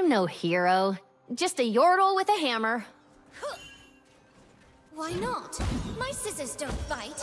I'm no hero. Just a yordle with a hammer. Why not? My scissors don't bite.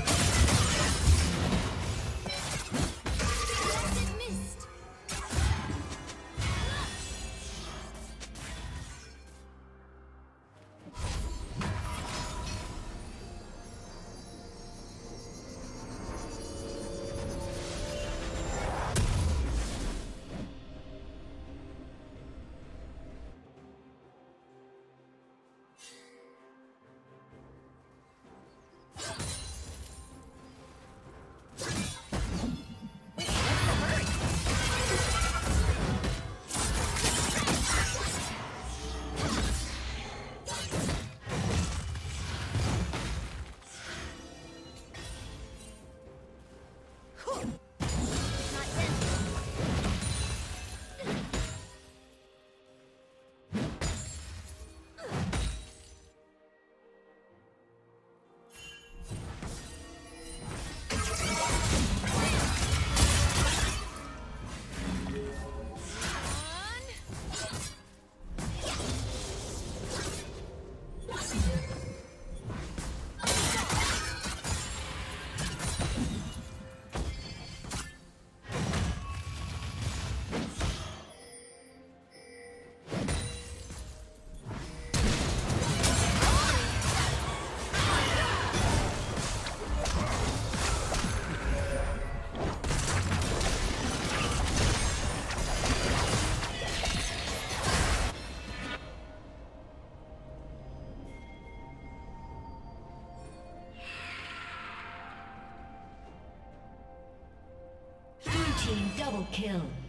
Double kill.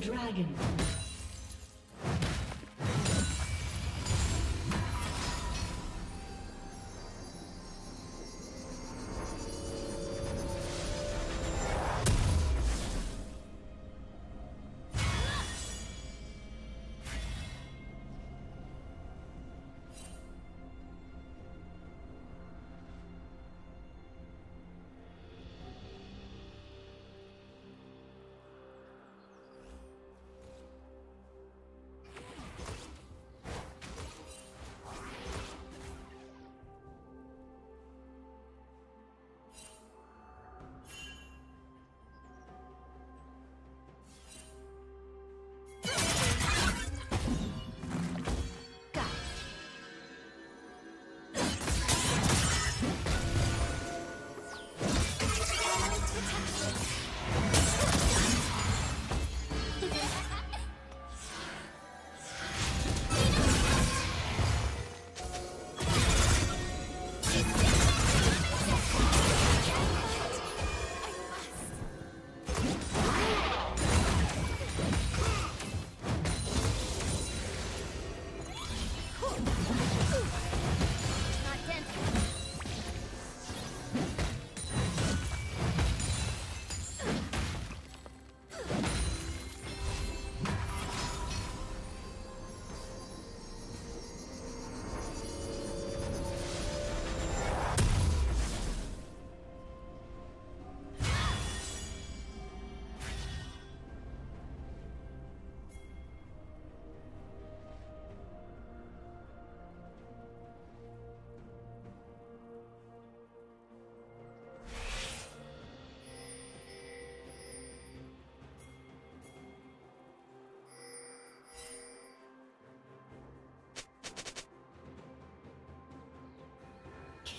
Dragon.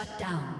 Shut down.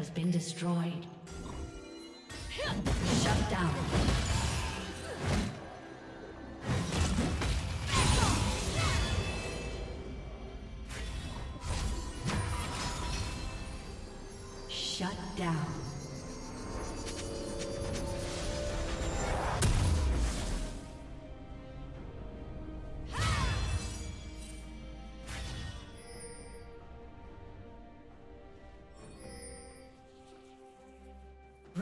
Has been destroyed. Shut down. Shut down.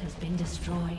has been destroyed.